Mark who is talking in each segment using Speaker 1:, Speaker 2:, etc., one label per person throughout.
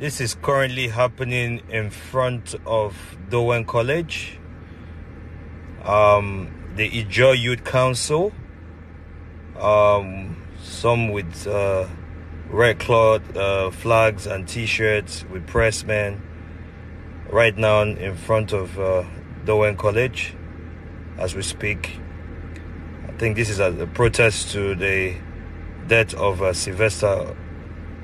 Speaker 1: This is currently happening in front of Dowen College, um, the Ijo Youth Council, um, some with uh, red cloth uh, flags and T-shirts with pressmen. Right now in front of uh, Dowen College, as we speak. I think this is a, protest to the death of uh, Sylvester,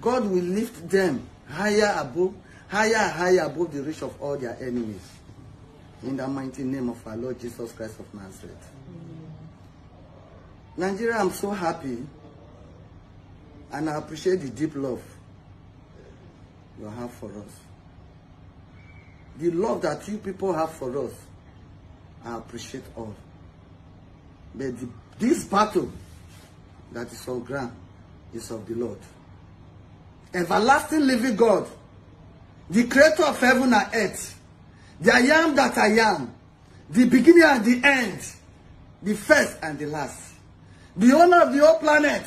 Speaker 2: God will lift them higher above, higher, higher above the reach of all their enemies. In the mighty name of our Lord Jesus Christ of Nazareth. Nigeria, I'm so happy and I appreciate the deep love you have for us. The love that you people have for us I appreciate all. But the, this battle that is on ground is of the Lord. Everlasting living God, the creator of heaven and earth, the I am that I am, the beginning and the end, the first and the last, the owner of the whole planet,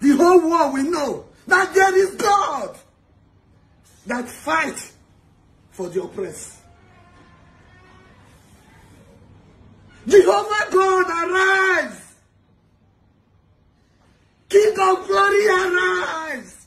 Speaker 2: the whole world will know that there is God that fight for the oppressed. Jehovah God, arise. King of glory, arise.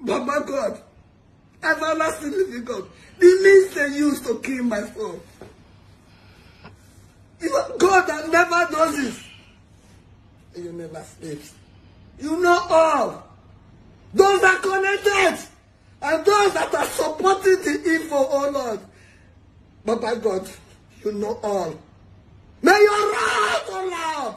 Speaker 2: Baba God, everlasting living God, the means they used to kill my soul. You God that never does this you never sleep. You know all. Those that connected and those that are supporting the evil, oh Lord. But by God, you know all. May your wrath, oh Lord,